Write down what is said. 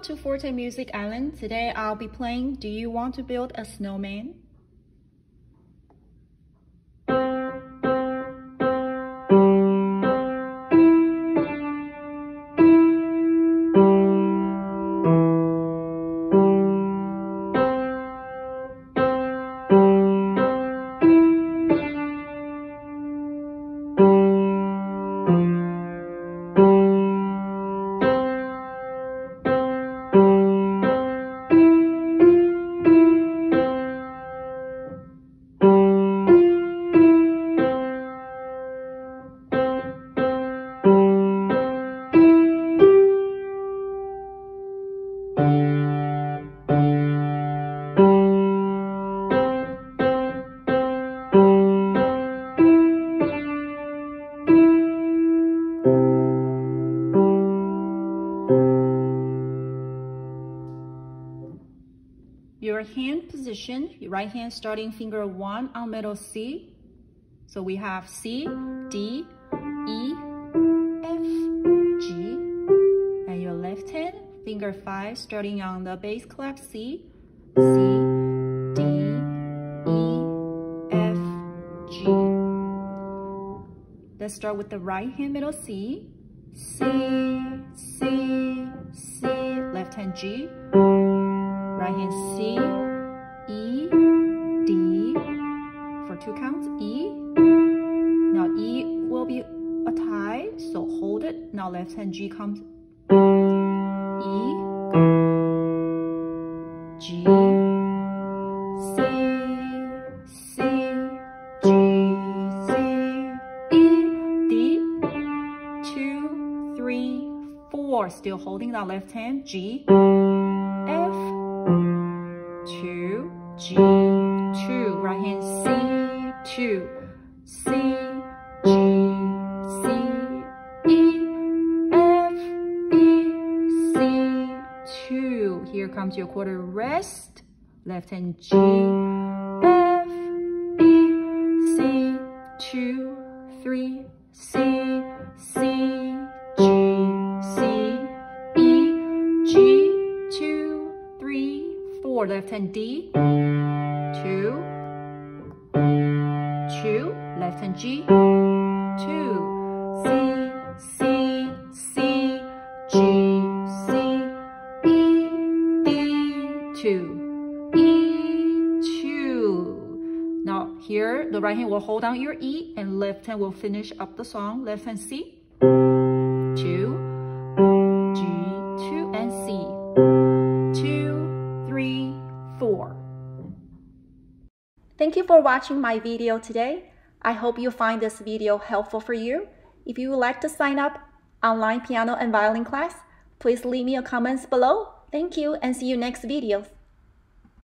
Welcome to Forte Music Island. Today I'll be playing Do You Want to Build a Snowman? Your hand position, your right hand starting finger one on middle C. So we have C, D, E, F, G. And your left hand, finger five starting on the bass clef C, C, D, E, F, G. Let's start with the right hand middle C, C, C, C, left hand G, right hand C, E, D, for two counts, E. Now E will be a tie, so hold it. Now left hand G comes, E, G, C, C, G, C, E, D, two, three, four. Still holding that left hand, G, C, G, C, E, F, E, C, two. Here comes your quarter rest. Left hand G, F, E, C, two, three, C, C, G, C, E, G, two, three, four. Left hand D, two, two. Left hand G, two, C, C, C, G, C, E, D, two, E, two. Now here, the right hand will hold down your E and left hand will finish up the song. Left hand C, for watching my video today. I hope you find this video helpful for you. If you would like to sign up online piano and violin class, please leave me a comments below. Thank you and see you next video.